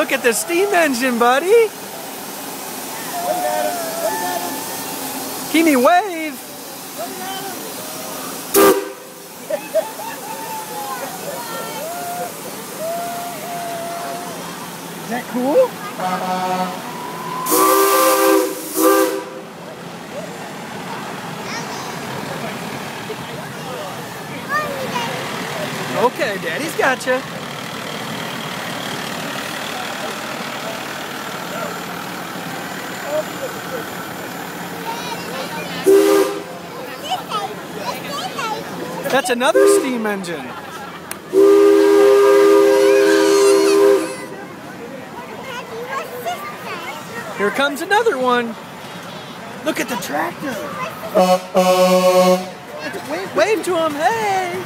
Look at the steam engine, buddy. Kimi, wave. Is that cool? Okay, Daddy's got you. That's another steam engine. Here comes another one. Look at the tractor. Uh -oh. Wave, wave to him, hey!